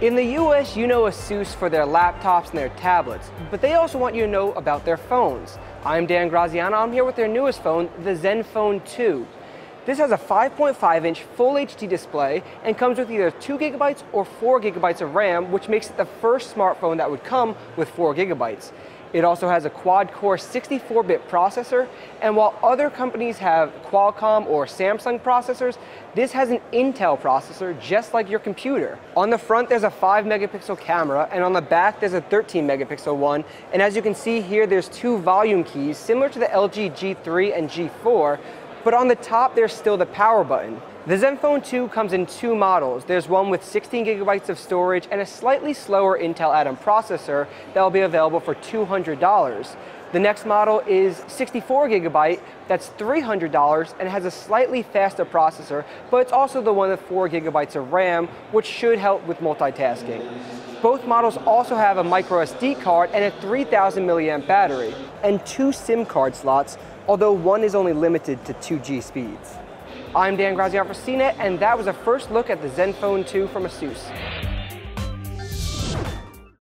In the US, you know ASUS for their laptops and their tablets, but they also want you to know about their phones. I'm Dan Graziano, I'm here with their newest phone, the ZenFone 2. This has a 5.5 inch full HD display and comes with either 2 gigabytes or 4 gigabytes of RAM, which makes it the first smartphone that would come with 4 gigabytes. It also has a quad-core 64-bit processor, and while other companies have Qualcomm or Samsung processors, this has an Intel processor just like your computer. On the front, there's a 5 megapixel camera, and on the back, there's a 13 megapixel one. And as you can see here, there's two volume keys, similar to the LG G3 and G4, but on the top, there's still the power button. The ZenFone 2 comes in two models. There's one with 16 gigabytes of storage and a slightly slower Intel Atom processor that will be available for $200. The next model is 64 gigabyte, that's $300 and has a slightly faster processor, but it's also the one with 4 gigabytes of RAM, which should help with multitasking. Both models also have a micro SD card and a 3000 milliamp battery, and two SIM card slots, although one is only limited to 2G speeds. I'm Dan Graziano for CNET, and that was a first look at the ZenFone 2 from ASUS.